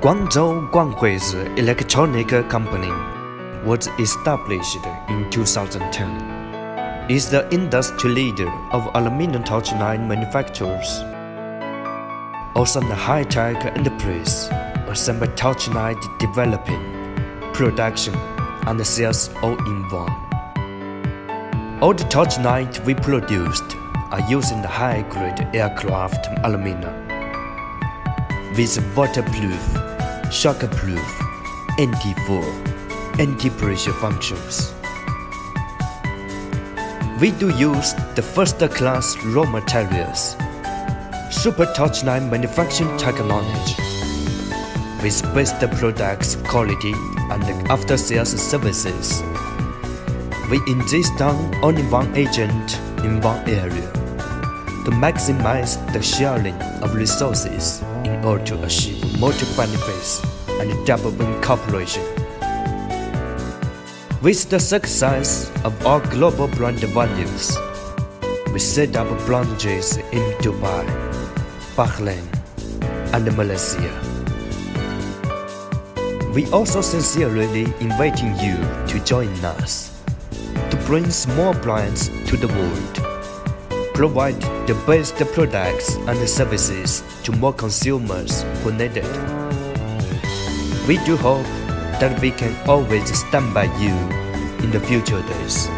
Guangzhou Guanghui's electronic company was established in 2010. Is the industry leader of aluminum torch light manufacturers. Also the high-tech enterprise, assemble torch light developing, production, and sales all in one. All the torch lights we produced are using the high-grade aircraft aluminum with waterproof, shockproof, anti-fall, anti-pressure functions. We do use the first-class raw materials, super torch light manufacturing technology, with best products quality and after-sales services. We insist on only one agent in one area to maximize the sharing of resources in order to achieve multiple benefits and double cooperation. With the success of our global brand values, we set up branches in Dubai, Bahrain, and Malaysia. We also sincerely inviting you to join us to bring small brands to the world provide the best products and services to more consumers who need it. We do hope that we can always stand by you in the future days.